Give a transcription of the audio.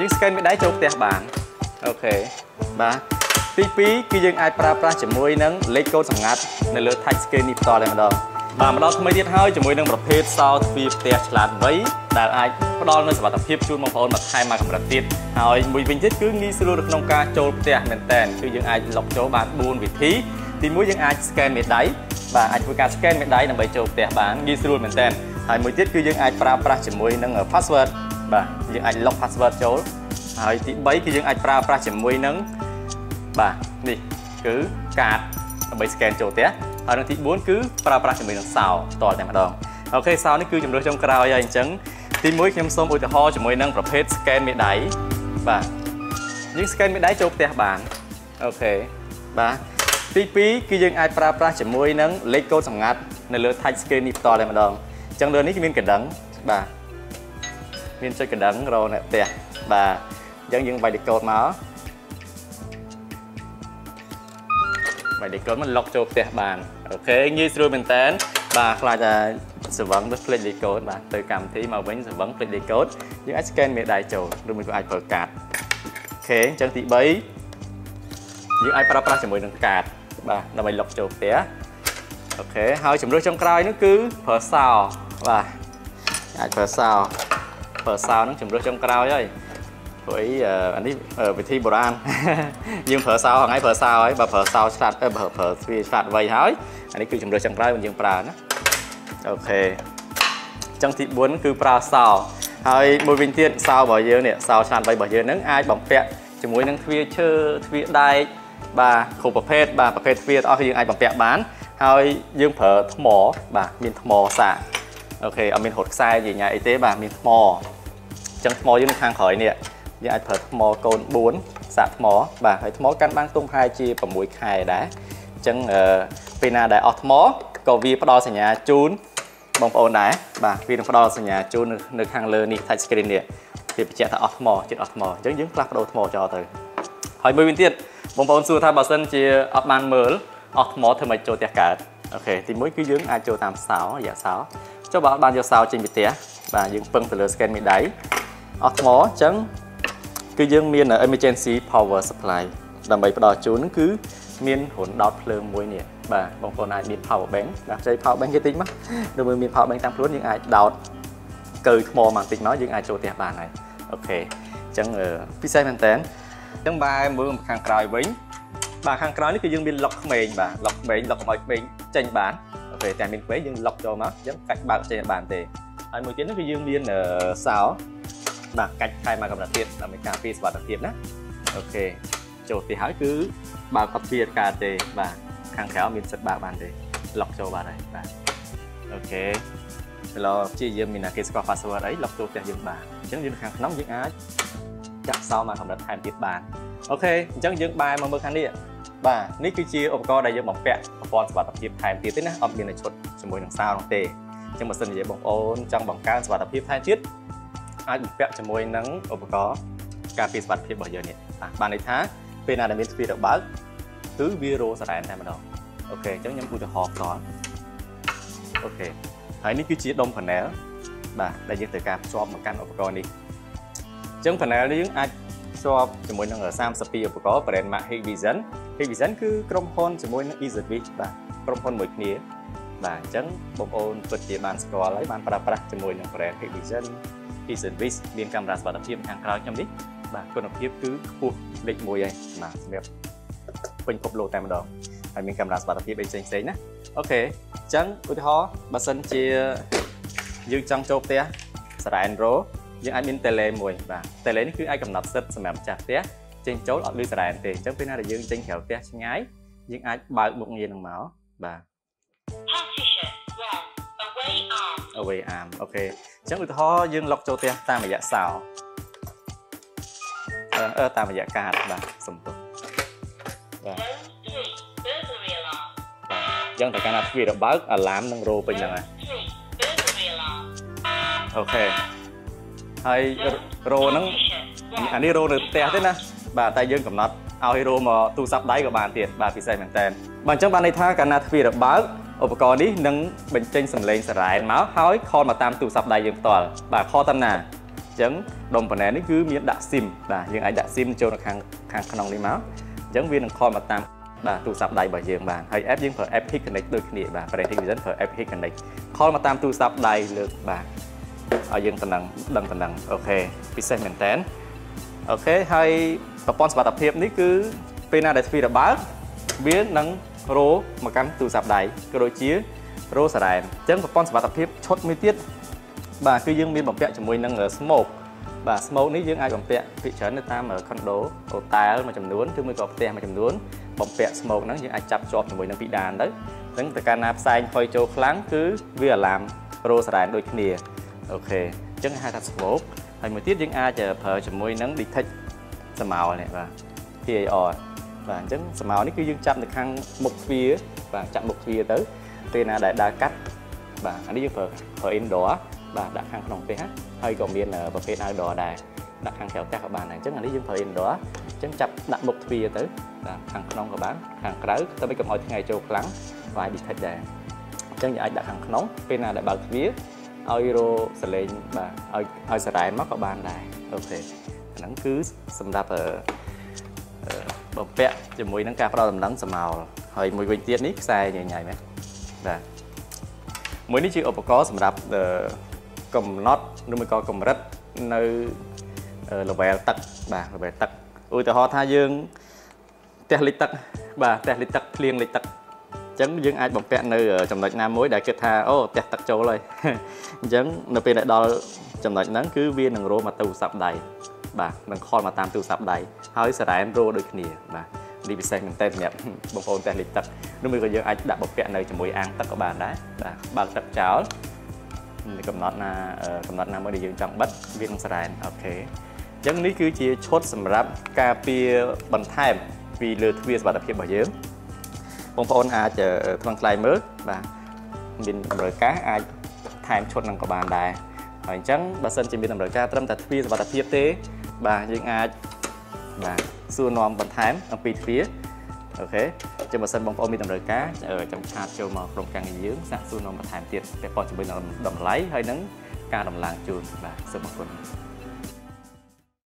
យើង scan មេដៃចូលផ្ទះបានអូខេបាទទី2គឺយើងអាចប្រើប្រាស់ជាមួយនឹងលេខកូដសម្ងាត់នៅលើ touch screen នេះផ្ទាល់តែម្ដងបាទម្ដងថ្មីទៀតហើយជាមួយនឹងប្រភេទសោទ្វារផ្ទះឆ្លាតវៃដែលអាចផ្ដល់នូវសុវត្ថិភាពជូនបងប្អូនបន្ថែមមកកម្រិតទៀតហើយមួយវិញទៀតគឺងាយស្រួលនៅក្នុងការចូលផ្ទះមែនតើគឺយើងអាចលុកចូលបាន4វិធីទី1យើងអាច scan មេដៃបាទអាចធ្វើការ scan មេដៃដើម្បីចូលផ្ទះបានងាយស្រួលមែនតើហើយមួយទៀតគឺយើងអាចប្រើប្រាស់ជាមួយនឹង password បាទយើងអាច lock password ចូលហើយទី3គឺយើងអាចប្រើប្រាស់ជាមួយនឹងបាទនេះគឺកាតដើម្បី scan ចូលផ្ទះហើយនឹងទី4គឺប្រើប្រាស់ជាមួយនឹងសោផ្ទាល់តែម្ដង okay សោនេះគឺជំរឿនចុងក្រោយហើយអញ្ចឹងទី1ខ្ញុំសូមឧទាហរណ៍ជាមួយនឹងប្រភេទ scan មេដៃបាទយើង scan មេដៃចូលផ្ទះបាន okay បាទទី2គឺយើងអាចប្រើប្រាស់ជាមួយនឹងលេខកូដសម្ងាត់នៅលើ touch screen នេះផ្ទាល់តែម្ដងអញ្ចឹងលើនេះគឺមានកណ្ដឹងបាទ មានចុចកណ្ដឹងរកអ្នកផ្ទះបាទអញ្ចឹងយើងបាយលេខកូដមកបាយលេខកូដមកលុកចូលផ្ទះបានអូខេងាយស្រួលមែនតើបាទខ្លាចថាសវឹងទៅផ្លេចលេខកូដបាទទៅកម្មវិធីមកវិញសវឹងផ្លេចលេខកូដយើងអាច scan មេដៃចូលឬមួយក៏អាចប្រើកាតអូខេអញ្ចឹងទី3យើងអាចប្រើប្រាស់ជាមួយនឹងកាតបាទដើម្បីលុកចូលផ្ទះអូខេហើយជំរឿចុងក្រោយនោះគឺប្រើសោបាទអាចប្រើសោ ប្រើសោហ្នឹងជំរឿចុងក្រោយហើយព្រោះអីអានេះវិធីបុរាណយើងប្រើសោហ្នឹងហើយប្រើសោហើយបើប្រើសោឆ្លាតប្រើប្រើទ្វាឆ្លាតវៃហើយអានេះគឺជំរឿចុងក្រោយយើងប្រើណាអូខេអញ្ចឹងទី4គឺប្រើសោហើយមួយវិញទៀតសោរបស់យើងនេះសោឆ្លាតវៃរបស់យើងហ្នឹងអាចបំពាក់ជាមួយនឹងទ្វាឈើទ្វាដែកបាទគ្រប់ប្រភេទបាទប្រភេទទ្វារទាំងអស់គឺយើងអាចបំពាក់បាន ហើយយើងប្រើថ្មបាទមានថ្មសាក អូខេអត់មានរត់ខ្សែញញ៉ៃអីទេបាទមានថ្មអញ្ចឹងថ្មយើងនៅខាងក្រោយនេះយើងអាចប្រើថ្មកូន4សាកថ្មបាទហើយថ្មកាន់បានទុំប្រហែលជា6ខែដែរអញ្ចឹងពេលណាដែលអស់ថ្មក៏វាផ្ដល់សញ្ញាជូនបងប្អូនដែរបាទវានឹងផ្ដល់សញ្ញាជូននៅខាងលើនេះ touch screen នេះវាបញ្ជាក់ថាអស់ថ្មជិតអស់ថ្មអញ្ចឹងយើងផ្លាស់ប្ដូរថ្មចោលទៅហើយមួយវិញទៀតបងប្អូនសួរថាបើសិនជាអត់បានមើលអស់ថ្មធ្វើម៉េចចូលផ្ទះកើតអូខេទី1គឺយើងអាចចូលតាមសោរយៈសោរ ចុះបើអត់បានយកសោរចេញពីផ្ទះបាទយើងពឹងទៅលើ scan មេដៃអស់ថ្មអញ្ចឹងគឺយើងមាន emergency power supply ដើម្បីផ្ដល់ជូនគឺមានរុនដោតភ្លើងមួយនេះបាទបងប្អូនអាចមាន power bank ដាក់ចៃ power bank គេតិចមកដូចមាន power bank តាមខ្លួនយើងអាចដោតសាកថ្មមកបន្តិចមកយើងអាចចូលផ្ទះបានហើយ okay អញ្ចឹងពិសេសមែនតើអញ្ចឹងបែរមើលខាងក្រោយវិញបាទខាងក្រោយនេះគឺយើងមាន lock ក្មេងបាទ lock ក្មេង lock កុំឲ្យក្មេងចេញបាន okay តែមានក្មេងយើង lock ចូលមកអញ្ចឹងកាច់បើកចេញបានទេហើយមួយទៀតនោះគឺយើងមានសោបាទកាច់ខែមកកម្រិតទៀតដើម្បីការពារសុវត្ថិភាពណា okay ចូលទីហើយគឺបើកអត់ទ្វារកើតទេបាទខាងក្រៅមានសិទ្ធបើកបានទេលុកចូលបានហើយបាទអូខេឡូព្យាយាមមានគេស្គាល់ password អីលុកចូលផ្ទះយើងបានអញ្ចឹងយើងខាងក្នុងយើងអាច ចាក់សោមកកម្រិតថែមទៀតបានអូខេអញ្ចឹងយើងបែរមកមើលខាងនេះបាទនេះគឺជាឧបករណ៍ដែលយើងបំពាក់ប្រព័ន្ធសុវត្ថិភាពថែមទៀតទេណាអត់មាននៅឈុតជាមួយនឹងសោនោះទេអញ្ចឹងបើសិនជាបងប្អូនចង់បង្កើនសុវត្ថិភាពថែមទៀតអាចបំពាក់ជាមួយនឹងឧបករណ៍ការពារសុវត្ថិភាពរបស់យើងនេះបាទបានន័យថាពេលណាដែលមានទ្វារបើកគឺវារោសារ៉ែនតែម្ដងអូខេអញ្ចឹងខ្ញុំឧទាហរណ៍ផ្ទាល់អូខេហើយនេះគឺជាដុំ panel បាទដែលយើងត្រូវការភ្ជាប់មកកាន់ឧបករណ៍នេះ អញ្ចឹង panel នេះយើងអាចភ្ជាប់ជាមួយនឹង32ឧបករណ៍ brand Mark Hikvision Hikvision គឺក្រុមហ៊ុនជាមួយនឹង EasyVis បាទក្រុមហ៊ុនមួយគ្នាបាទអញ្ចឹងបងប្អូនពិតជាបានស្គាល់ហើយបានប្រើប្រាស់ជាមួយនឹង brand Hikvision EasyVis មានកាមេរ៉ាសុវត្ថិភាពខាងក្រោយខ្ញុំនេះបាទគុណភាពគឺខ្ពស់លេខ1ហើយបាទសម្រាប់ពេញពិភពលោកតែម្ដងហើយមានកាមេរ៉ាសុវត្ថិភាពអីផ្សេងៗណាអូខេអញ្ចឹងឧទាហរណ៍បើសិនជាយើងចង់ចូលផ្ទះសារ៉ែនរ៉ូ យើងអាចមាន tele មួយបាទ tele នេះគឺអាចកំណត់សិទ្ធសម្រាប់ម្ចាស់ផ្ទះចេញចូលអត់លឺសារ៉ែនទេអញ្ចឹងពេលណាដែលយើងចេញក្រៅផ្ទះឆ្ងាយយើងអាចបើកមុខងារនឹងមកបាទ away arm okay អញ្ចឹងឧទាហរណ៍យើង lock ចូលផ្ទះតាមរយៈសោអឺតាមរយៈកាតបាទសំទោសបាទអញ្ចឹងតែកាលណាទ្វារបើក alarm នឹងរោពេញហ្នឹង okay ហើយរោហ្នឹងអានេះរោនៅផ្ទះទេណាបាទតែយើងកំណត់ឲ្យរោមកទូរស័ព្ទដៃក៏បានទៀតបាទពិសេសមែនតើបាទអញ្ចឹងបានន័យថាកាលណាទ្វារបើកឧបករណ៍នេះនឹងបញ្ចេញសំឡេងសារ៉ែនមកហើយខលមកតាមទូរស័ព្ទដៃយើងផ្ទាល់បាទខលតាមណាអញ្ចឹងដុំប៉ណែននេះគឺមានដាក់ស៊ីមបាទយើងអាចដាក់ស៊ីមចូលនៅខាងខាងក្នុងនេះមកអញ្ចឹងវានឹងខលមកតាមបាទទូរស័ព្ទដៃរបស់យើងបានហើយ app យើងប្រើ app Hit Connect ដូចគ្នាបាទ Parenting Vision ប្រើ app Hit Connect ខលមកតាមទូរស័ព្ទដៃលើកបាទ ឲ្យយើងតំណឹងដឹងតំណឹងអូខេពិសេសមែនតើអូខេហើយប្រព័ន្ធសុវត្ថិភាពនេះគឺពេលណាដែលទ្វារបើកវានឹងរោមកកាន់ទូរស័ព្ទដៃក៏ដូចជារោសារ៉ែនអញ្ចឹងប្រព័ន្ធសុវត្ថិភាពឈុតមួយទៀតបាទគឺយើងមានបំពាក់ជាមួយនឹង smoke បាទ smoke នេះយើងអាចបំពាក់ភាគច្រើននៅតាម condo hotel មួយចំនួនឬមួយក៏ផ្ទះមួយចំនួនបំពាក់ smoke ហ្នឹងយើងអាចចាប់ជាប់ជាមួយនឹងពីដានទៅអញ្ចឹងទៅកាលណាផ្សែងផុយចូលខ្លាំងគឺវាអាឡាមរោសារ៉ែនដូចគ្នា អូខេអញ្ចឹងហៅថា smoke ហើយមួយទៀតយើងអាចប្រើជាមួយនឹង detect ស្មៅនេះបាទ PAR បាទអញ្ចឹងស្មៅនេះគឺយើងចាប់នៅខាងមុខទ្វារបាទចាប់មុខទ្វារទៅពេលណាដែលដើរកាត់បាទអានេះយើងប្រើប្រើ indoor បាទដាក់ខាងក្នុងផ្ទះហើយក៏មានប្រភេទ outdoor ដែរដាក់ខាងក្រៅផ្ទះក៏បានដែរអញ្ចឹងអានេះយើងប្រើ indoor អញ្ចឹងចាប់ដាក់មុខទ្វារទៅបាទខាងក្នុងក៏បានខាងក្រៅទៅមិនកុំឲ្យថ្ងៃចូលខ្លាំងបាទ detect ដែរអញ្ចឹងយើងអាចដាក់ខាងក្នុងពេលណាដែលបើកទ្វារ ឲ្យរោសលេងបាទឲ្យឲ្យសារ៉ែនមកក៏បានដែរអូខេអាហ្នឹងគឺសម្រាប់បំពាក់ជាមួយនឹងការផ្ដល់ដំណឹងសមោលហើយមួយវិញទៀតនេះខ្សែញញ៉ៃមែនបាទមួយនេះជាឧបករណ៍សម្រាប់កំណត់ឬមួយក៏កម្រិតនៅ level ទឹកបាទ level ទឹកឧទាហរណ៍ថាយើងផ្ទះលិចទឹកបាទផ្ទះលិចទឹកភ្លៀងលិចទឹកអញ្ចឹងយើងអាចបំពាក់នៅចំណុចណាមួយដែលគិតថាអូផ្ទះទឹកចូលហើយអញ្ចឹងនៅពេលដែលដល់ចំណុចហ្នឹងគឺវានឹងរោមកទៅស័ព្ទដៃបាទនឹងខលមកតាមទូរស័ព្ទដៃហើយសារ៉ែនរោដូចគ្នាបាទនេះពិសេសមែនតើសម្រាប់បងប្អូនតែលិចទឹកឬមួយក៏យើងអាចដាក់បំពាក់នៅជាមួយអាងទឹកក៏បានដែរបាទបើកទឹកចោលកំណត់ណាកំណត់ណាមួយដែលយើងចង់បិទវានឹងសារ៉ែនអូខេអញ្ចឹងនេះគឺជាឈុតសម្រាប់ការពារបន្ថែមពីលើទ្វារសុវត្ថិភាពរបស់យើង បងប្អូនអាចថ្លឹងថ្លែងមើលបាទមានតម្រូវការអាចថែមឈុតនឹងក៏បានដែរហើយអញ្ចឹងបើសិនជាមានតម្រូវការត្រឹមតែទ្វារសុវត្ថិភាពទេ បាទយើងអាចបាទសួរនាំបន្ថែមអំពីទ្វារអូខេចឹងបើសិនបងប្អូនមានតម្រូវការចាំឆាតចូលមកក្រុមការងារយើងសាកសួរនាំបន្ថែមទៀតពាក់ព័ន្ធជាមួយនឹងតម្លៃហើយនឹងការដំឡើងជូនបាទសូមអរគុណ